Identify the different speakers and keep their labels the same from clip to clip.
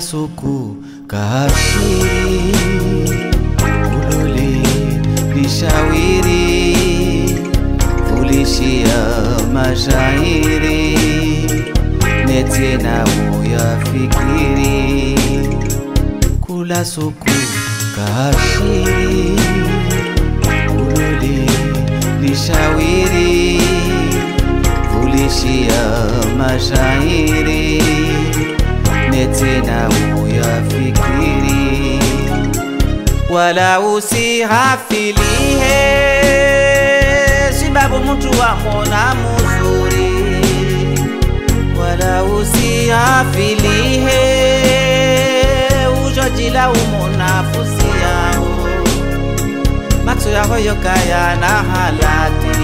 Speaker 1: suku kahashiri ulole nishawiri ulishia mashairi netena uyafikiri kula suku kahashiri wala usihafilihe sibabu mtu wamona muzuri. Wala usihafilihe ujojila umunafusi yao. Macho yaho yokayana halati.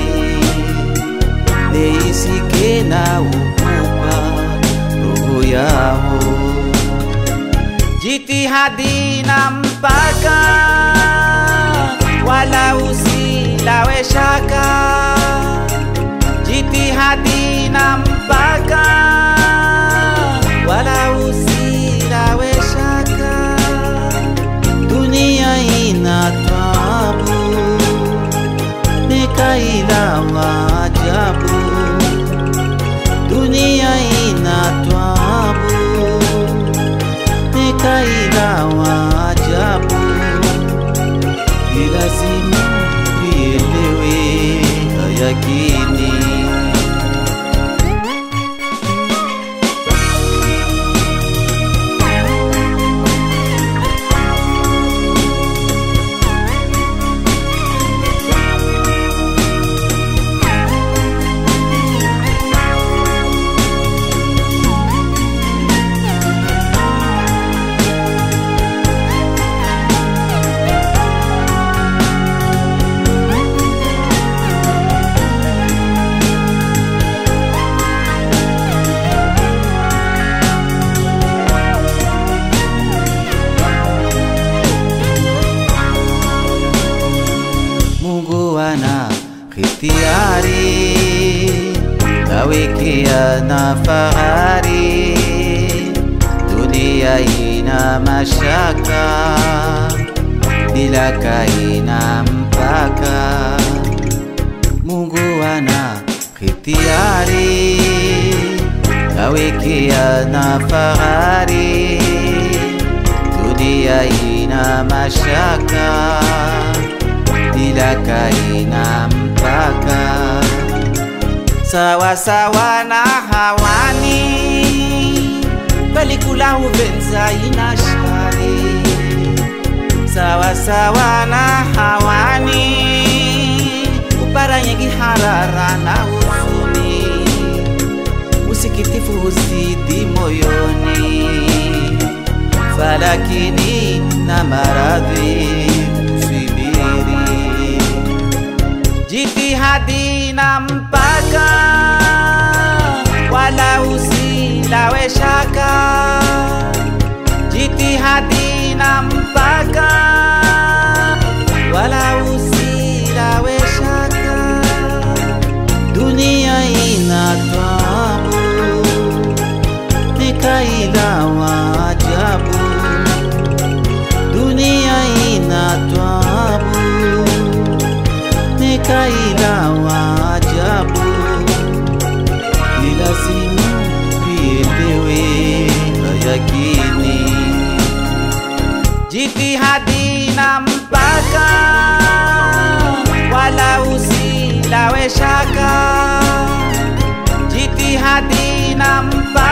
Speaker 1: Neisike na ukupa roho yao. Jitihadi na mpaka sakit khitiari kawekea na fahari. Dunia ina mashaka bila ina mpaka. Mungu ana khitiari kawekea na fahari. Dunia ina mashaka bila ina mpaka sawa sawa na hawani. Balikula uvenza ina shari. Sawa sawa na hawani. Upara harara na huzuni usikitifu huzidi moyoni. Falakini na maradhi jitihadi na mpaka wala usilawe shaka. Jitihadi na mpaka wala usilawe shaka. Dunia ina tabu kaina waajabu, ni lazima vielewe kwa yakini. Jitihadi na mpaka, wala usilawe shaka. Jitihadi na mpaka